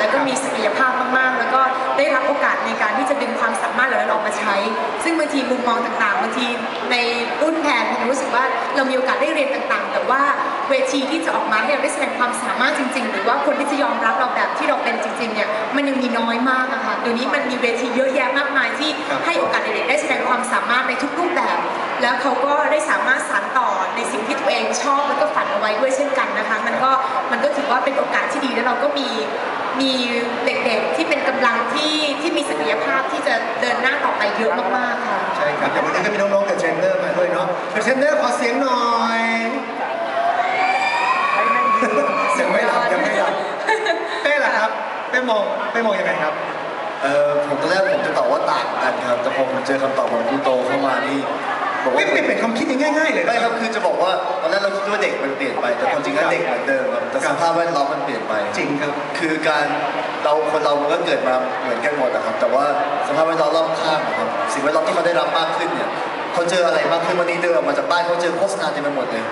แล้วก็มีศักยภาพมากๆ แล้วก็ได้รับโอกาสในการที่จะดึงความสามารถเหล่านั้นออกมาใช้ ซึ่งบางทีมุมมองต่างๆบางทีในรุ่นแทนผมรู้สึกว่าเรามีโอกาสได้เรียนต่างๆ แต่ว่าเวทีที่จะออกมาให้เราได้แสดงความสามารถจริง ๆ หรือว่าคนที่จะยอมรับเราแบบที่เราเป็นจริงๆเนี่ยมันยังมีน้อยมากอะค่ะเดี๋ยวนี้มันมีเวทีเยอะแยะมากมายที่ให้โอกาสเด็กๆได้แสดงความสามารถในทุกรูปแบบ แล้วเขาก็ได้สามารถสานต่อในสิ่งที่ตัวเองชอบแล้วก็ฝันเอาไว้ด้วยเช่นกันนะคะมันก็ มันก็ถือว่าเป็นโอกาสที่ดีแล้วเราก็มีมีเด็กๆที่เป็นกำลังที่ที่มีศักยภาพที่จะเดินหน้าต่อไปเยอะมากๆค่ะใช่ครับแต่วันนี้ก็มีน้องๆกับเทรนเนอร์มาด้วยเนาะเทรนเนอร์ขอเสียงหน่อยเสียงไม่หลับยังไม่หลับเป้ล่ะครับเป้มองเป้มองยังไงครับเออผมตอนแรกผมจะตอบว่าต่างกันครับแต่พอผมเจอคำตอบของครูโตเข้ามานี่บอกไม่ว่าไม่เป็นความคิดง่ายๆเลยไม่นะครับคือจะบอกว่า ว่าเด็กมันเปลี่ยนไป แต่ความจริงแล้วเด็กเหมือนเดิมครับแต่สภาพแวดล้อมมันเปลี่ยนไป จริงครับ คือการเราคนเรามันก็เกิดมาเหมือนกันหมดนะครับ แต่ว่าสภาพแวดล้อมรอบข้างนะครับสิ่งแวดล้อมที่เขาได้รับมากขึ้นเนี่ยเขาเจออะไรมากขึ้นวันนี้เดินออกมาจากบ้านเขาเจอโฆษณาเต็มไปหมดเลย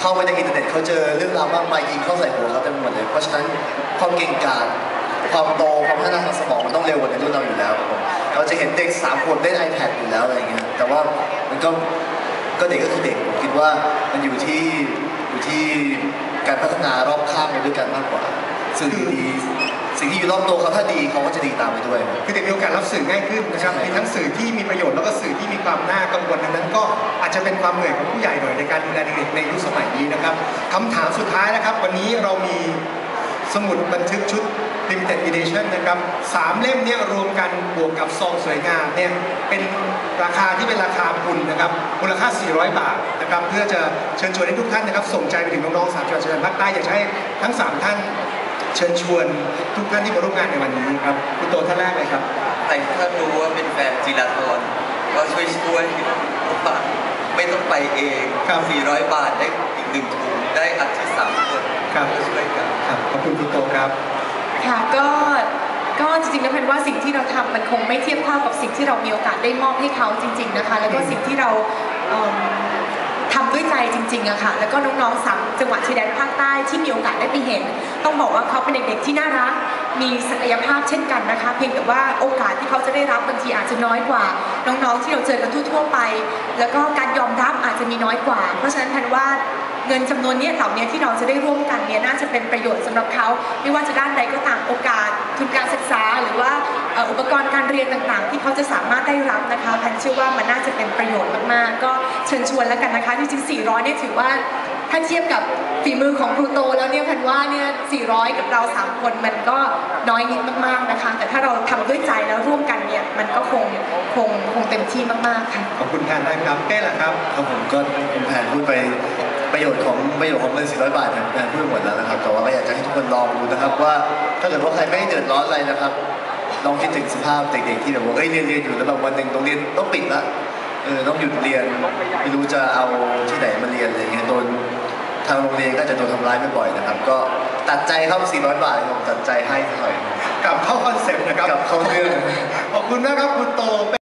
เข้าไปในอินเทอร์เน็ตเขาเจอเรื่องราวมากมายยิงเข้าใส่หัวเขาเต็มไปหมดเลย เพราะฉะนั้นความเก่งกาจความโตความพัฒนาทางสมองมันต้องเร็วกว่าในรุ่นเราอยู่แล้วครับผมเราจะเห็นเด็กสามขวบเล่น iPad อยู่แล้วอะไรอย่างเงี้ยแต่ว่ามันก็ ก็เด็กก็คือเด็กผมคิดว่ามันอยู่ที่อยู่ที่การพัฒนารอบข้างไปด้วยกันมากกว่าสื่อดีๆสิ่งที่อยู่รอบตัวเขาถ้าดีเขาก็จะดีตามไปด้วยครับคือเด็กมีโอกาสรับสื่อง่ายขึ้นนะครับมีทั้งสื่อที่มีประโยชน์แล้วก็สื่อที่มีความน่ากังวลดังนั้น ก็อาจจะเป็นความเหนื่อยของผู้ใหญ่หน่อยในการดูแลเด็กๆในยุคสมัยนี้นะครับคำถามสุดท้ายนะครับ วันนี้เรามีสมุดบันทึกชุด limited edition นะครับสามเล่มเนี่ยรวมกันบวกกับซองสวยงามเนี่ยเป็นราคาที่เป็นราคาบุญนะครับมูลค่า 400 บาทนะครับเพื่อจะเชิญชวนให้ทุกท่านนะครับส่งใจไปถึงน้องๆสามจังหวัดชายแดนภาคใต้อยากจะให้ทั้งสามท่านเชิญชวนทุกท่านที่มาร่วมงานในวันนี้ครับคุณโตท่านแรกเลยครับแต่ถ้ารู้ว่าเป็นแฟนจีราธรก็ช่วยช่วยว่าไม่ต้องไปเองครับ400 บาทได้อีกหนึ่งถุงได้อัดที่สามคนครับก็ช่วยกันครับขอบคุณคุณโตครับ ค่ะก็ก็จริงๆแล้วแพนว่าสิ่งที่เราทำมันคงไม่เทียบเท่ากับสิ่งที่เรามีโอกาสได้มอบให้เขาจริง ๆนะคะ แล้วก็สิ่งที่เราเอิ่มทำด้วยใจจริงๆอะค่ะ แล้วก็น้องๆสามจังหวัดชายแดนภาคใต้ที่มีโอกาสได้ไปเห็น ต้องบอกว่าเขาเป็นเด็กๆที่น่ารัก มีศักยภาพเช่นกันนะคะ เพียงแต่ว่าโอกาสที่เขาจะได้รับบางทีอาจจะน้อยกว่า น้องๆที่เราเจอกันทั่วๆไป แล้วก็การยอมรับอาจจะมีน้อยกว่า เพราะฉะนั้นแพนว่า เงินจำนวนนี้เหล่านี้ที่เราจะได้ร่วมกันเนี่ยน่าจะเป็นประโยชน์สำหรับเขาไม่ว่าจะด้านใดก็ตามโอกาสทุนการศึกษา หรือว่าอุปกรณ์การเรียนต่างๆ ที่เขาจะสามารถได้รับนะคะแพนเชื่อว่ามันน่าจะเป็นประโยชน์มากๆ ก็เชิญชวนแล้วกันนะคะจริงๆ400เนี่ยถือว่าถ้าเทียบกับฝีมือของครูโตแล้วเนี่ยแพนว่าเนี่ย 400 กับเรา 3 คนมันก็น้อยนิดมากๆนะคะ แต่ถ้าเราทำด้วยใจแล้วร่วมกันเนี่ย มันก็คงคงคงเต็มที่มากๆค่ะ ขอบคุณแทนนะครับเป้ล่ะครับครับผมก็แผนพูดไป ประโยชน์ของประโยชน์ของเงิน400 บาทเนี่ยแผนพูดไปหมดแล้วนะครับ แต่ว่าก็อยากจะให้ทุกคนลองดูนะครับว่าถ้าเกิดว่าใครไม่ได้เดือดร้อนอะไรนะครับ ลองคิดถึงสภาพเด็กๆที่แบบว่าเอ้ยเรียนเรียนอยู่แล้วแบบวันหนึ่งโรงเรียนต้องปิดละเออต้องหยุดเรียนไม่รู้จะเอาที่ไหนมาเรียนอะไรเงี้ยโดนทางโรงเรียนก็จะโดนทำร้ายบ่อยๆนะครับ ก็ตัดใจครับ 400 บาทผมตัดใจให้หน่อยกลับเข้าคอนเซ็ปต์นะครับกลับเข้าเรื่องขอบคุณมากครับคุณโต